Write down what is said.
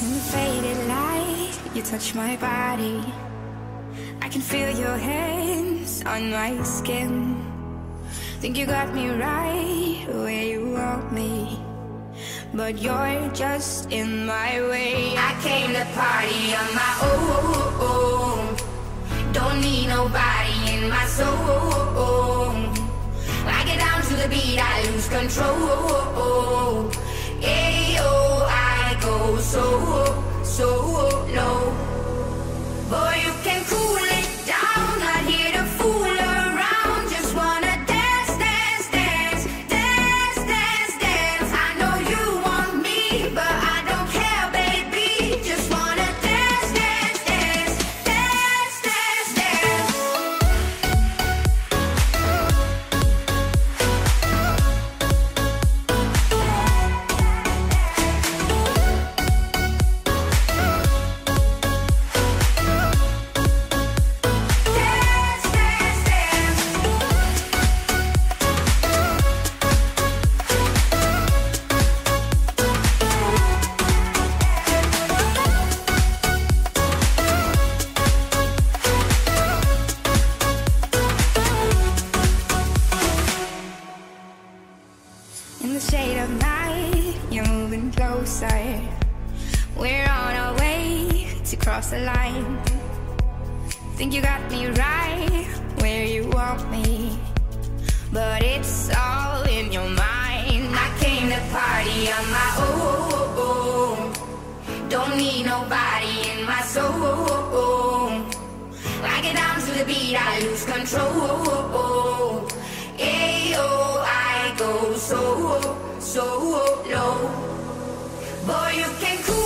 In the faded light, you touch my body. I can feel your hands on my skin. Think you got me right where you want me. But you're just in my way. I came to party on my own. Don't need nobody in my soul. I get down to the beat, I lose control. So In the shade of night, you're moving closer. We're on our way to cross the line. Think you got me right where you want me. But it's all in your mind. I came to party on my own. Don't need nobody in my soul. I get down to the beat, I lose control. so low. Oh, Boy, you can cool.